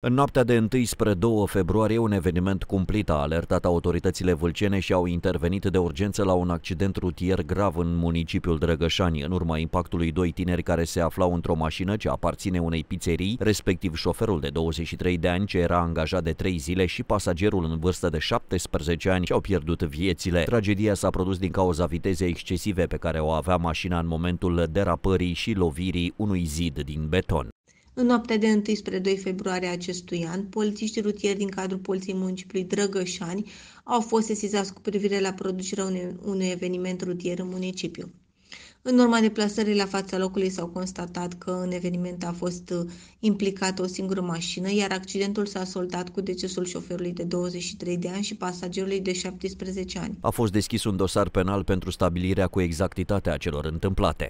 În noaptea de 1 spre 2 februarie, un eveniment cumplit a alertat autoritățile vâlcene și au intervenit de urgență la un accident rutier grav în municipiul Drăgășani, în urma impactului doi tineri care se aflau într-o mașină ce aparține unei pizzerii, respectiv șoferul de 23 de ani ce era angajat de 3 zile și pasagerul în vârstă de 17 ani ce au pierdut viețile. Tragedia s-a produs din cauza vitezei excesive pe care o avea mașina în momentul derapării și lovirii unui zid din beton. În noaptea de 1 spre 2 februarie acestui an, polițiștii rutieri din cadrul Poliției Municipiului Drăgășani au fost sesizați cu privire la producerea unui, unui eveniment rutier în municipiu. În urma deplasării la fața locului s-au constatat că în eveniment a fost uh, implicată o singură mașină, iar accidentul s-a soldat cu decesul șoferului de 23 de ani și pasagerului de 17 ani. A fost deschis un dosar penal pentru stabilirea cu exactitate a celor întâmplate.